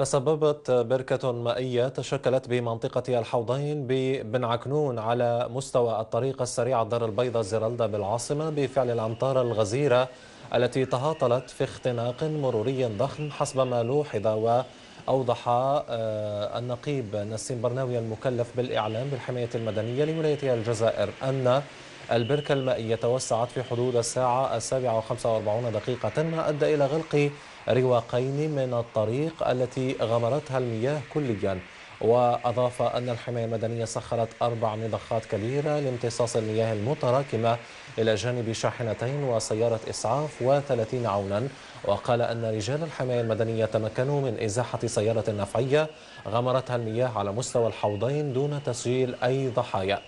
تسببت بركة مائية تشكلت بمنطقة الحوضين ببن عكنون على مستوى الطريق السريع الدار البيضاء زرالدا بالعاصمة بفعل الأمطار الغزيرة التي تهاطلت في اختناق مروري ضخم حسب ما لوحظ وأوضح آه، النقيب نسيم برناوي المكلف بالإعلام بالحماية المدنية لولاية الجزائر أن البركة المائية توسعت في حدود الساعة السابعة وخمسة وأربعون دقيقة ما أدى إلى غلق رواقين من الطريق التي غمرتها المياه كليا. وأضاف أن الحماية المدنية سخرت أربع مضخات كبيرة لامتصاص المياه المتراكمة إلى جانب شاحنتين وسيارة إسعاف و30 عونا. وقال أن رجال الحماية المدنية تمكنوا من إزاحة سيارة نفعية غمرتها المياه على مستوى الحوضين دون تسجيل أي ضحايا.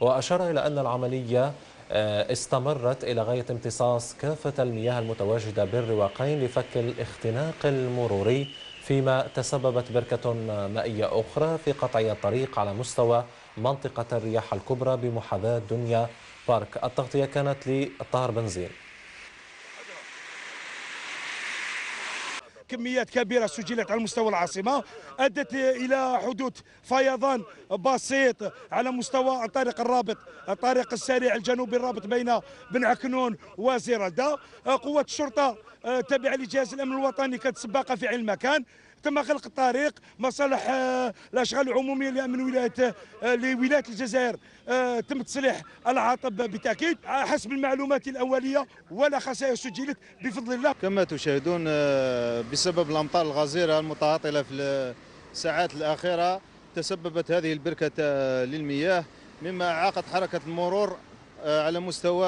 وأشار إلى أن العملية استمرت إلى غاية امتصاص كافة المياه المتواجدة بالرواقين لفك الاختناق المروري فيما تسببت بركة مائية أخرى في قطع الطريق على مستوى منطقة الرياح الكبرى بمحاذاة دنيا بارك. التغطية كانت لطاهر بنزين. كميات كبيرة سجلت على مستوى العاصمة أدت إلى حدوث فيضان بسيط على مستوى الطريق الرابط الطريق السريع الجنوبي الرابط بين بن عكنون وزيرالدا قوات الشرطة آه، تابعة لجهاز الأمن الوطني كانت سباقة في علم المكان. تم غلق الطريق مصالح آه، الأشغال العمومية لامن ولاية آه، لولاية الجزائر. آه، تم تصليح العاطب بالتأكيد حسب المعلومات الأولية ولا خسائر سجلت بفضل الله. كما تشاهدون بسبب الأمطار الغزيرة المتعاطلة في الساعات الأخيرة تسببت هذه البركة للمياه مما اعاقت حركة المرور على مستوى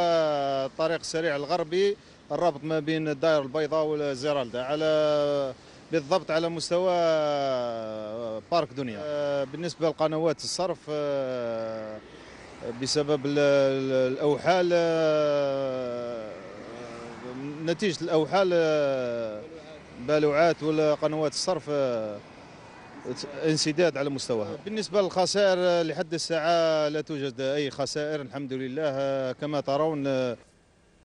الطريق السريع الغربي. الرابط ما بين الدائرة البيضاء والزيرالدا على بالضبط على مستوى آه، بارك دنيا. آه، بالنسبة لقنوات الصرف آه، بسبب الأوحال نتيجة الأوحال بالوعات وقنوات الصرف انسداد على مستواها. بالنسبة للخسائر لحد الساعة لا توجد أي خسائر الحمد لله كما ترون